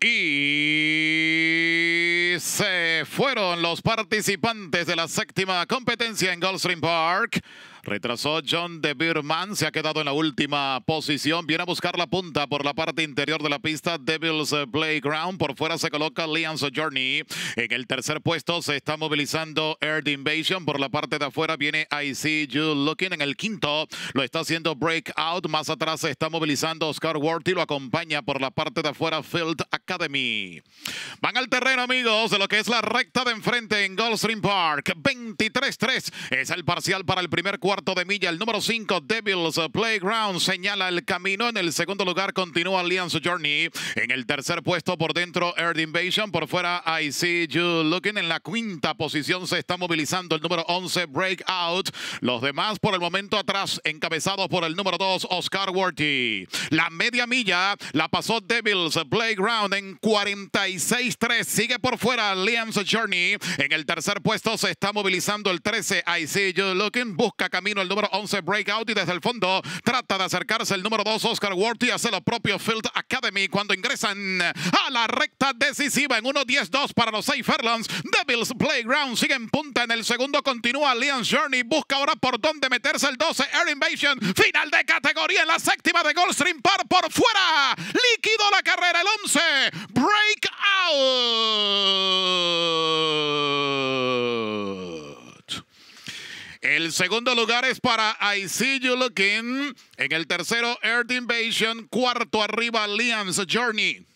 Y se fueron los participantes de la séptima competencia en Gulfstream Park. Retrasó John de Birman, se ha quedado en la última posición. Viene a buscar la punta por la parte interior de la pista. Devil's Playground. Por fuera se coloca Leon's Journey. En el tercer puesto se está movilizando Earth Invasion. Por la parte de afuera viene I See Looking. En el quinto lo está haciendo Breakout. Más atrás se está movilizando Oscar Worthy. Lo acompaña por la parte de afuera Field Academy. Van al terreno, amigos, de lo que es la recta de enfrente en Gulfstream Park. 23-3 es el parcial para el primer cuarto cuarto de milla. El número 5, Devils Playground, señala el camino. En el segundo lugar continúa Alliance Journey. En el tercer puesto por dentro, Earth Invasion. Por fuera, I See You Looking. En la quinta posición se está movilizando el número 11, Breakout. Los demás por el momento atrás, encabezados por el número 2, Oscar Worthy. La media milla la pasó Devils Playground en 46-3. Sigue por fuera Alliance Journey. En el tercer puesto se está movilizando el 13, I See You Looking. Busca camino el número 11 Breakout y desde el fondo trata de acercarse el número 2 Oscar Worthy hace lo propio Field Academy cuando ingresan a la recta decisiva en 1-10-2 para los 6 Fairlands. Devils Playground sigue en punta en el segundo continúa Alliance Journey busca ahora por dónde meterse el 12 Air Invasion final de categoría en la séptima de Goldstream Park por fuera líquido la carrera el 11 Breakout el segundo lugar es para I See You Looking. En el tercero, Earth Invasion. Cuarto arriba, Liam's Journey.